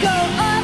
go on.